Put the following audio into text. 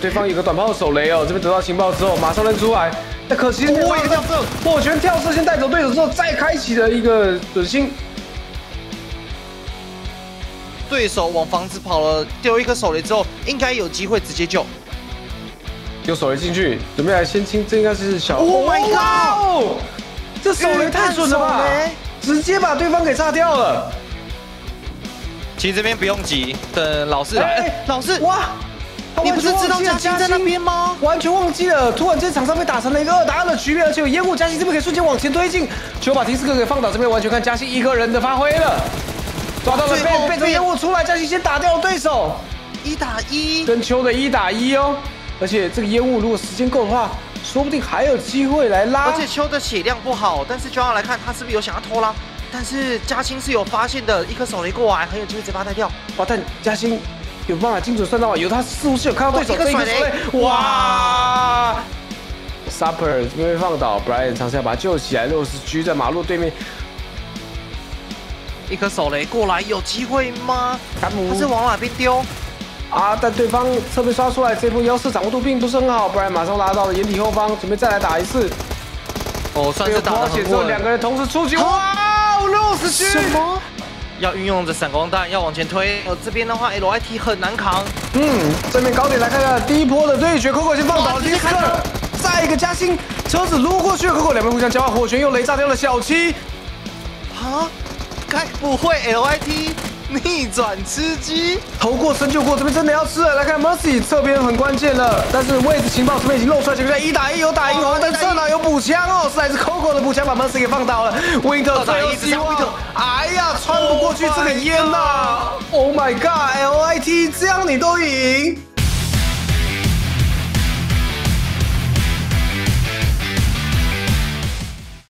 对方有个短炮手雷哦，这边得到情报之后马上扔出来。那可惜，我一个跳射，火拳跳射先带走对手之后，再开启了一个准心。对手往房子跑了，丢一颗手雷之后，应该有机会直接救。丢手雷进去，准备来先清，这应该是小。Oh my god！这手雷太准了吧！直接把对方给炸掉了。其实这边不用急，等老师来。哎，老师，哇！你不是知道嘉欣在那边吗？完全忘记了。突然间场上被打成了一个二打二的局面，而且有烟雾，嘉兴这边可以瞬间往前推进。球把提斯克给放倒，这边完全看嘉欣一个人的发挥了。抓到了，被被这烟雾出来，嘉欣先打掉了对手。一打一，跟秋的一打一哦。而且这个烟雾如果时间够的话，说不定还有机会来拉。而且秋的血量不好，但是就要来看他是不是有想要偷拉。但是嘉欣是有发现的，一颗手雷过来，很有机会直接把他带掉。哇！但嘉兴。有办法精准算到吗？有，他似乎是有看到对手这一个甩雷，哇！Supper 被放倒，Brian 尝试要把他救起来。六十狙在马路对面，一颗手雷过来，有机会吗？他是往哪边丢？啊！但对方侧面刷出来，这波腰射掌握度并不是很好，Brian 马上拉到了掩体后方，准备再来打一次。哦，算是打了很稳。两个人同时出击，哇！六十狙。什么？要运用着闪光弹，要往前推。呃，这边的话，L I T 很难扛。嗯，正面高点来看看第一波的对决，Coco 先放倒了第一个，再一个加薪，车子撸过去，Coco 两边互相交换火拳，用雷炸掉了小七。啊？该不会 L I T？逆转吃鸡，头过身就过，这边真的要吃了。来看 Mercy 侧边很关键了，但是位置情报这边已经露出来，结果在一打一有打赢哦，但侧哪有补枪哦，是来自 Coco 的补枪把 Mercy 给放倒了。Winter 最后希望，哎呀，穿不过去这个烟呐！Oh my god，LIT 这样你都赢。